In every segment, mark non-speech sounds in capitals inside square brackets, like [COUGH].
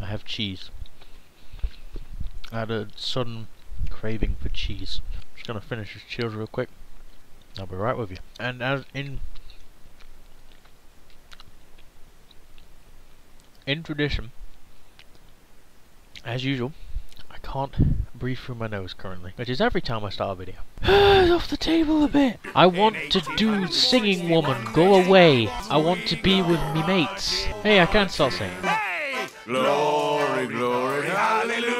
I have cheese. I had a sudden craving for cheese. I'm Just gonna finish this cheese real quick. I'll be right with you. And as in in tradition, as usual, I can't breathe through my nose currently, which is every time I start a video. [GASPS] It's off the table a bit. I want to do singing woman, go away. I want to be with me mates. Hey, I can't start singing. Glory, glory, hallelujah.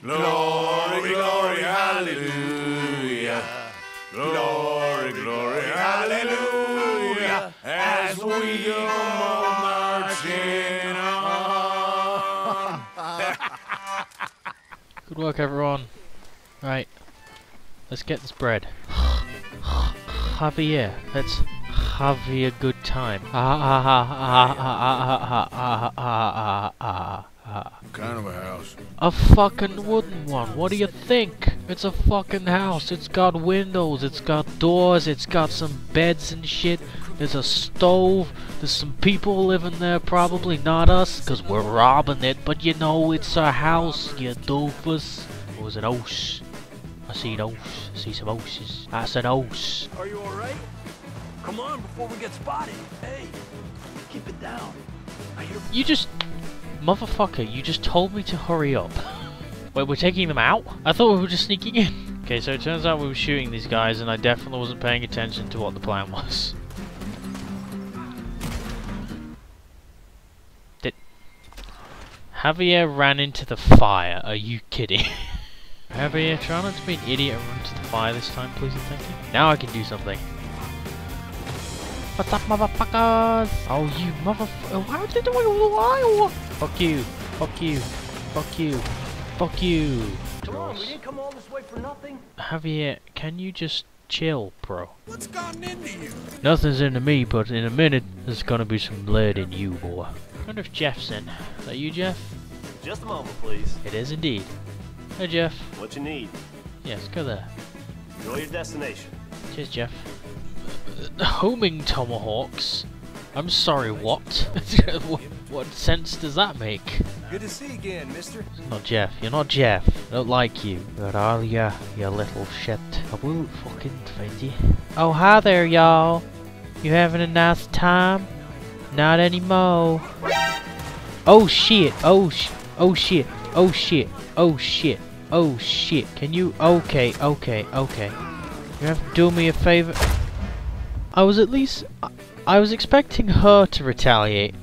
Glory, glory, hallelujah. Glory, glory, hallelujah. As we go marching on. [LAUGHS] Good work, everyone. Right, let's get this bread. [SIGHS] Javier, let's have a good time. Kind of a house. A fucking wooden one. What do you think? It's a fucking house. It's got windows. It's got doors. It's got some beds and shit. There's a stove. There's some people living there, probably not us, because we're robbing it. But you know, it's a house, you doofus. It was an house. I see an house. I see some houses. That's an house. Are you alright? Come on before we get spotted. Hey, keep it down. I hear You just, motherfucker. You just told me to hurry up. Wait, we're taking them out? I thought we were just sneaking in. Okay, so it turns out we were shooting these guys, and I definitely wasn't paying attention to what the plan was. Did Javier ran into the fire? Are you kidding? [LAUGHS] Javier, try not to be an idiot and run into the fire this time, please and thank you. Now I can do something. What's up, motherfuckers? Oh, you motherfucker! Why are you doing why? Fuck you! Fuck you! Fuck you! Fuck you! Come on, we didn't come all this way for nothing. Javier, can you just chill, bro? What's gotten into you? Nothing's into me, but in a minute, there's gonna be some blood in you, boy. I wonder if Jeff's in. Is that you, Jeff? Just a moment, please. It is indeed. Hey, Jeff. What you need? Yes, go there. Know your destination. Cheers, Jeff. Homing tomahawks? I'm sorry, what? [LAUGHS] what? What sense does that make? Good to see you again, mister. Not Jeff. You're not Jeff. I don't like you. Where are ya, you little shit? I will fucking find you. Oh, hi there, y'all. You having a nice time? Not anymore. Oh shit. Oh sh. Oh shit. Oh shit. Oh shit. Oh shit. Can you? Okay. Okay. Okay. You have to do me a favor. I was at least. I, I was expecting her to retaliate.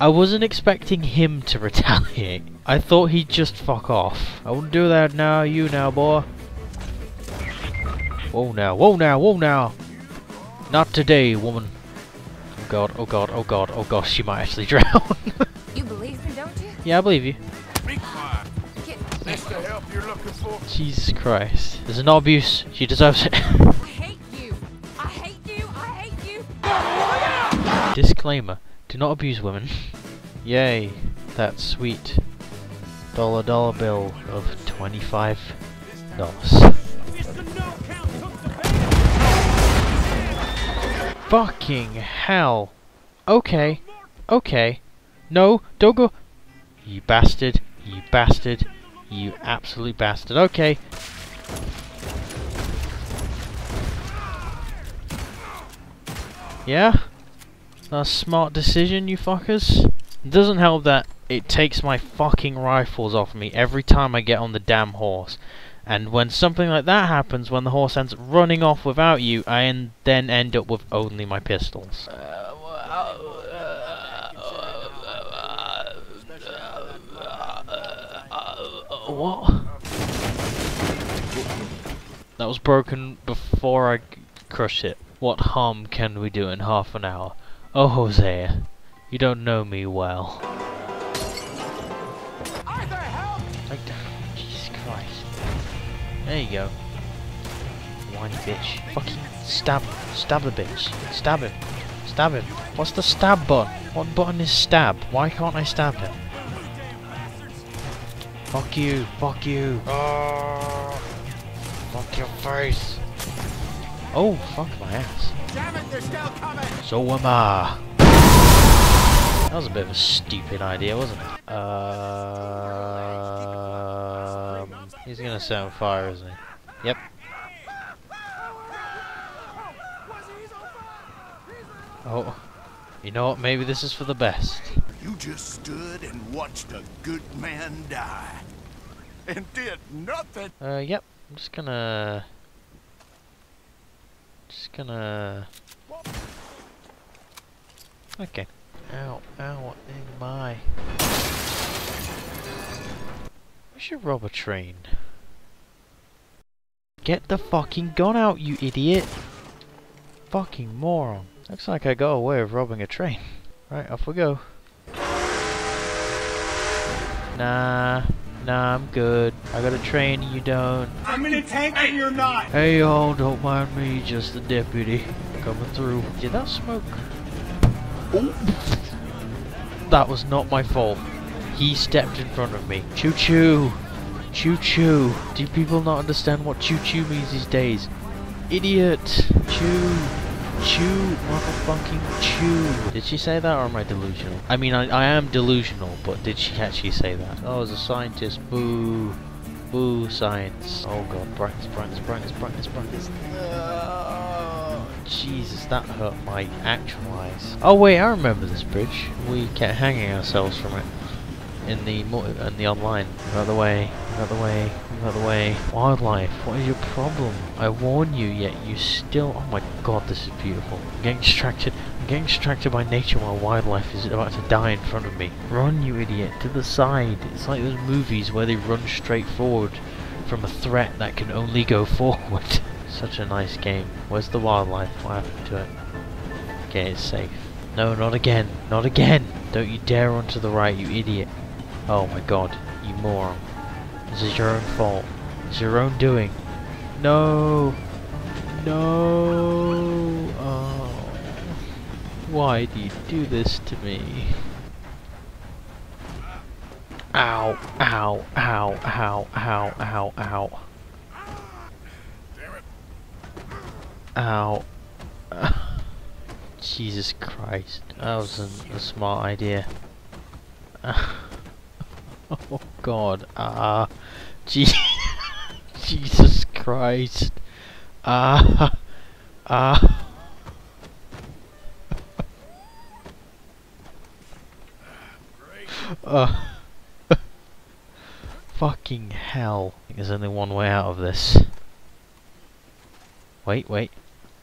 I wasn't expecting him to [LAUGHS] retaliate. I thought he'd just fuck off. I wouldn't do that now, you now, boy. Whoa now, whoa now, whoa now! Not today, woman. Oh god, oh god, oh god, oh gosh, she might actually [LAUGHS] drown. You believe me, don't you? yeah, I believe you. Be quiet. Get That's the help you're looking for. Jesus Christ. There's no abuse. She deserves it. [LAUGHS] Disclaimer. Do not abuse women. Yay. That sweet dollar dollar bill of $25. Fucking hell. Okay. Okay. No, don't go. You bastard. You bastard. You absolute bastard. Okay. Yeah? That's a smart decision, you fuckers. It doesn't help that it takes my fucking rifles off me every time I get on the damn horse. And when something like that happens, when the horse ends up running off without you, I en then end up with only my pistols. Uh, what? That was broken before I crushed it. What harm can we do in half an hour? Oh, Hosea, you don't know me well. Like that. Jesus Christ. There you go. Whiny bitch. Fucking stab. Stab the bitch. Stab him. Stab him. What's the stab button? What button is stab? Why can't I stab him? Fuck you. Fuck you. Oh. Fuck your face. Oh, fuck my ass. Damn it, they're still coming. So am I. That was a bit of a stupid idea, wasn't it? Um, he's gonna set on fire, isn't he? Yep. Oh, you know what? Maybe this is for the best. You just stood and watched a good man die. And did nothing. Uh, yep. I'm just gonna, just gonna. Okay. Ow! Ow! In my. We should rob a train. Get the fucking gun out, you idiot! Fucking moron. Looks like I got away with robbing a train. Right, off we go. Nah, nah, I'm good. I got a train, you don't. I'm in a tank and you're not. Hey y'all, don't mind me, just the deputy. Coming through. Did that smoke? Oh. That was not my fault. He stepped in front of me. Choo choo! Choo choo! Do people not understand what choo choo means these days? Idiot! Choo! Choo! Motherfucking chew. Did she say that or am I delusional? I mean, I, I am delusional, but did she actually say that? Oh, as a scientist, boo! Boo, science. Oh god, brightness, brightness, brightness, brightness, brightness. No. Jesus, that hurt my actual eyes. Oh wait, I remember this bridge. We kept hanging ourselves from it. In the in the online. Move out the way, move out the way, move out the way. Wildlife, what is your problem? I warn you, yet you still... Oh my god, this is beautiful. I'm getting distracted. I'm getting distracted by nature while wildlife is about to die in front of me. Run, you idiot, to the side. It's like those movies where they run straight forward from a threat that can only go [LAUGHS] forward. Such a nice game. Where's the wildlife? What happened to it? Okay, it's safe. No, not again. Not again! Don't you dare run to the right, you idiot. Oh my god, you moron. This is your own fault. It's your own doing. No! No! Oh. Why do you do this to me? Ow, ow, ow, ow, ow, ow, ow. Ow. [LAUGHS] Jesus Christ. That wasn't a smart idea. [LAUGHS] [LAUGHS] oh God. Ah. Je [LAUGHS] Jesus Christ. Ah. Ah. Uh. [LAUGHS] Fucking hell. There's only one way out of this. Wait, wait.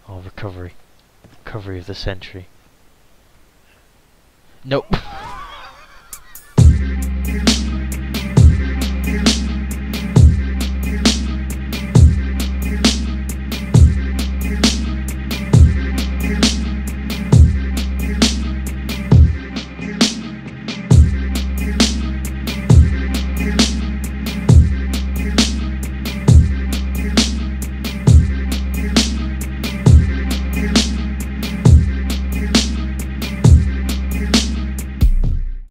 Oh, recovery. Recovery of the century. Nope.